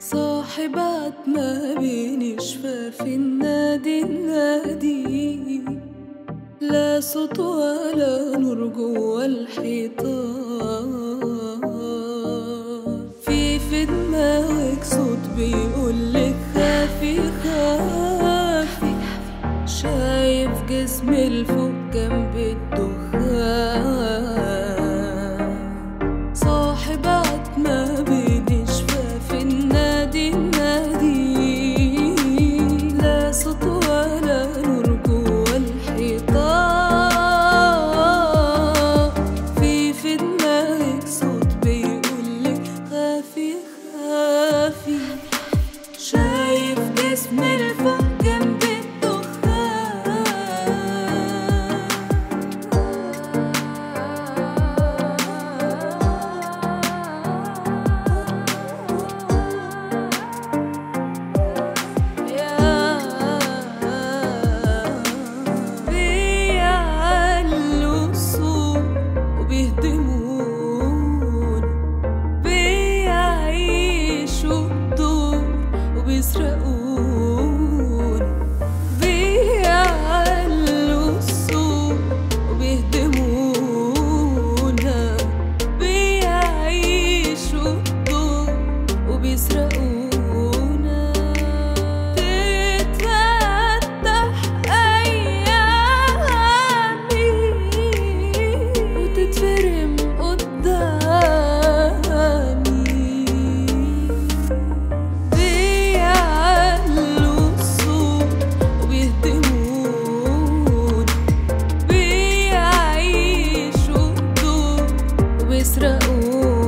صاحبات ما بين شفاف النادي النادي. لا صوت ولا نور جوا الحيطان. في في دماغك صوت بيقولك خافي خافي. شايف جسمي الفوق جنب الدخان. بيعيشوا الدور وبيسرقون outra. Uh -uh.